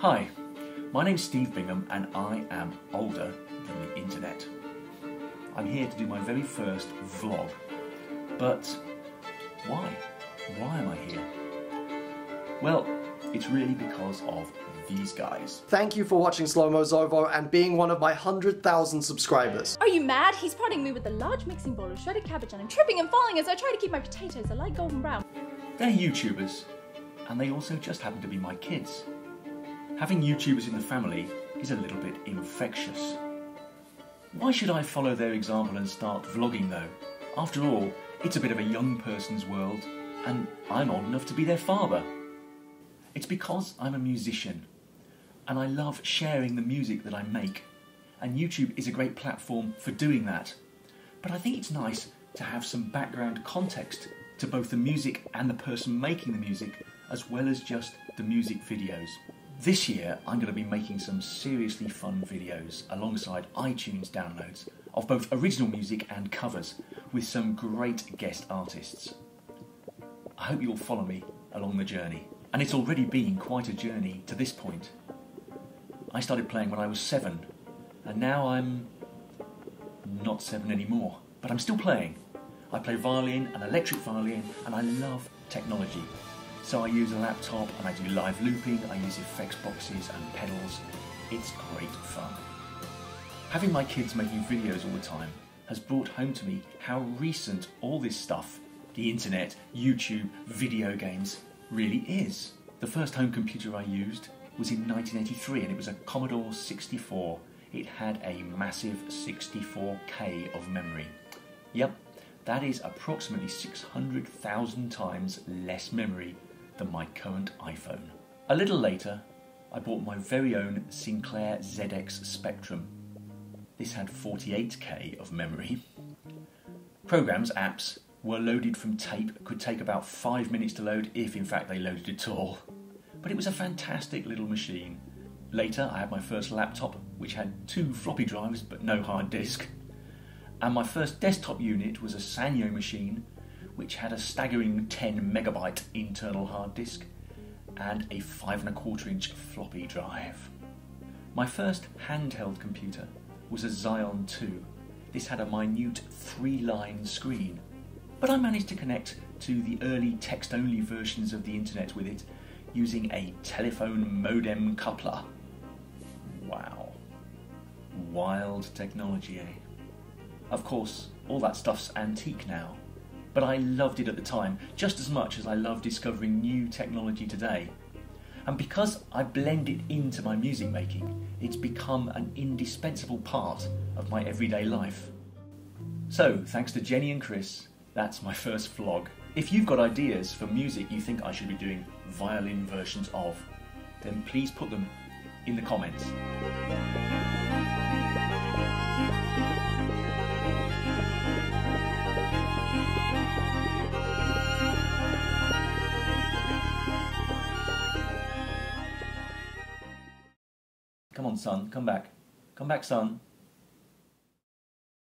Hi, my name's Steve Bingham and I am older than the internet. I'm here to do my very first vlog. But why? Why am I here? Well, it's really because of these guys. Thank you for watching Slomozovo and being one of my 100,000 subscribers. Are you mad? He's prodding me with a large mixing bowl of shredded cabbage and I'm tripping and falling as I try to keep my potatoes a light golden brown. They're YouTubers, and they also just happen to be my kids. Having YouTubers in the family is a little bit infectious. Why should I follow their example and start vlogging though? After all, it's a bit of a young person's world, and I'm old enough to be their father. It's because I'm a musician, and I love sharing the music that I make, and YouTube is a great platform for doing that. But I think it's nice to have some background context to both the music and the person making the music, as well as just the music videos. This year, I'm going to be making some seriously fun videos alongside iTunes downloads of both original music and covers with some great guest artists. I hope you'll follow me along the journey. And it's already been quite a journey to this point. I started playing when I was seven, and now I'm not seven anymore, but I'm still playing. I play violin and electric violin, and I love technology. So I use a laptop and I do live looping, I use effects boxes and pedals. It's great fun. Having my kids making videos all the time has brought home to me how recent all this stuff, the internet, YouTube, video games, really is. The first home computer I used was in 1983 and it was a Commodore 64. It had a massive 64K of memory. Yep, that is approximately 600,000 times less memory than my current iPhone. A little later, I bought my very own Sinclair ZX Spectrum. This had 48k of memory. Programs, apps, were loaded from tape, could take about 5 minutes to load if in fact they loaded at all. But it was a fantastic little machine. Later, I had my first laptop, which had two floppy drives but no hard disk. And my first desktop unit was a Sanyo machine which had a staggering 10 megabyte internal hard disk and a 5 and a quarter inch floppy drive. My first handheld computer was a Psion 2. This had a minute three line screen, but I managed to connect to the early text only versions of the internet with it using a telephone modem coupler. Wow. Wild technology, eh? Of course, all that stuff's antique now but I loved it at the time just as much as I love discovering new technology today. And because I blend it into my music making, it's become an indispensable part of my everyday life. So, thanks to Jenny and Chris, that's my first vlog. If you've got ideas for music you think I should be doing violin versions of, then please put them in the comments. Come on, son, come back. Come back, son.